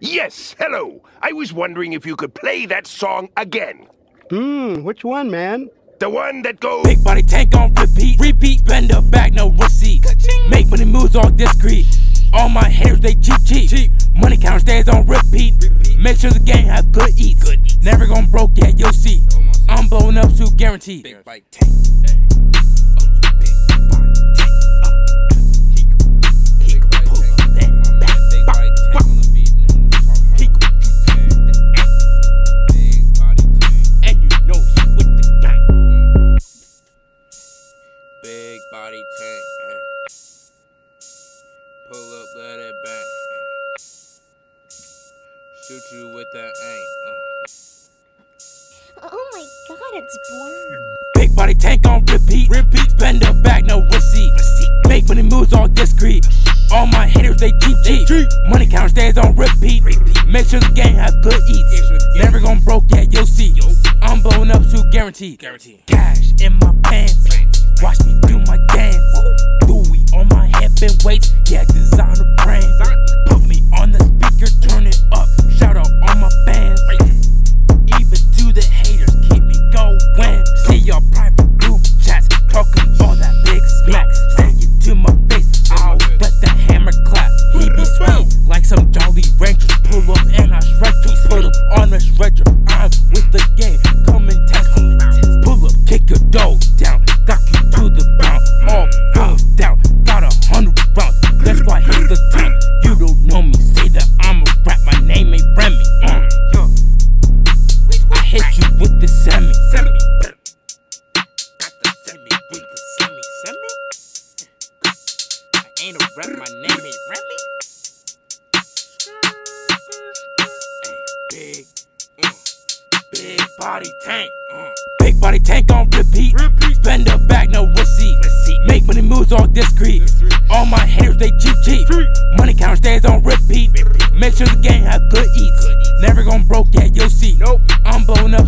Yes, hello. I was wondering if you could play that song again. Hmm, which one, man? The one that goes. Big body tank on repeat. Repeat, spend the bag, no receipt. Make money moves all discreet. All my haters, they cheap, cheap. cheap. Money count stays on repeat. repeat. Make sure the gang have good eats. Good eats. Never gonna broke, yeah, you'll see. I'm blowing up, so guaranteed. Big body tank. body Pull up, let it bang. Shoot you with that aim. Uh. Oh my god, it's blurred. Big body tank on repeat. Repeat. Bend a back, no receipt. receipt. Make money moves all discreet. All my haters, they cheap, cheap. cheap. Money count stays on repeat. repeat. Make sure the gang have good eats. Never gonna broke, yeah, you'll see. You'll. I'm blowing up, so guaranteed. guaranteed. Cash in my pants. Watch me do my dance. Louis on my hip and weights. Yeah, designer Rap. My name ain't Remy. Big, uh, big body tank. Uh. Big body tank on repeat. repeat. Spend a bag, no receipt. receipt. Make money moves all discreet. discreet. All my haters, they cheap, cheap. Money count stays on repeat. repeat. Make sure the gang have good eats. good eats. Never gonna broke, yeah, you'll see. Nope. I'm blowing up.